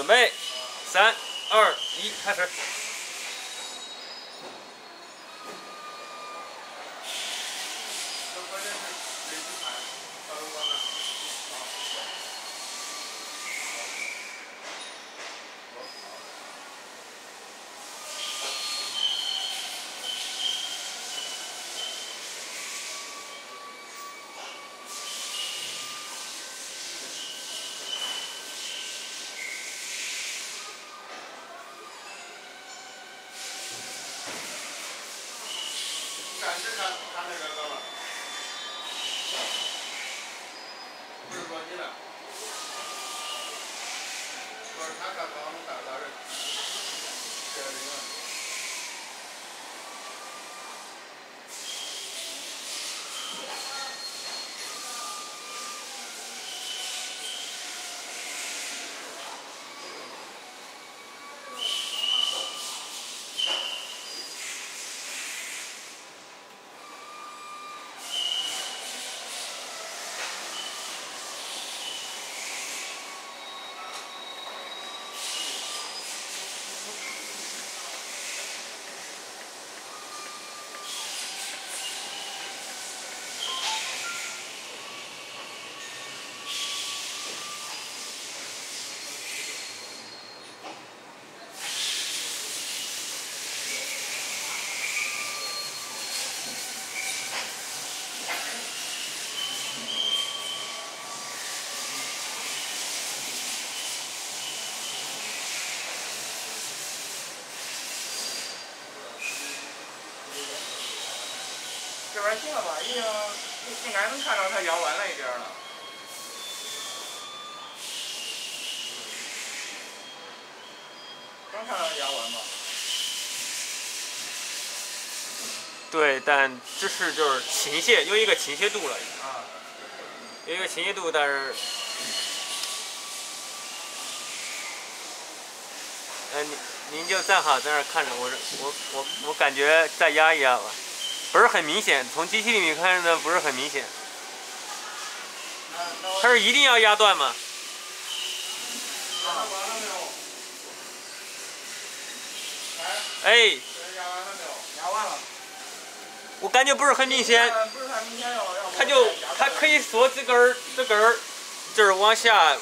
准备，三、二、一，开始。展示看看那个哥们儿，不是说你了，不是他干刚能干这边行了吧？已经应该能看到它腰弯了一点了。能看到压弯吗？对，但只是就是倾斜，有一个倾斜度了，啊。有一个倾斜度，但是，呃，您您就站好在那儿看着，我我我我感觉再压一压吧。不是很明显，从机器里面看的不是很明显。他是一定要压断吗？哎。压完了没有？压完了。我感觉不是很明显。他就他可以说这根儿这根儿，就是往下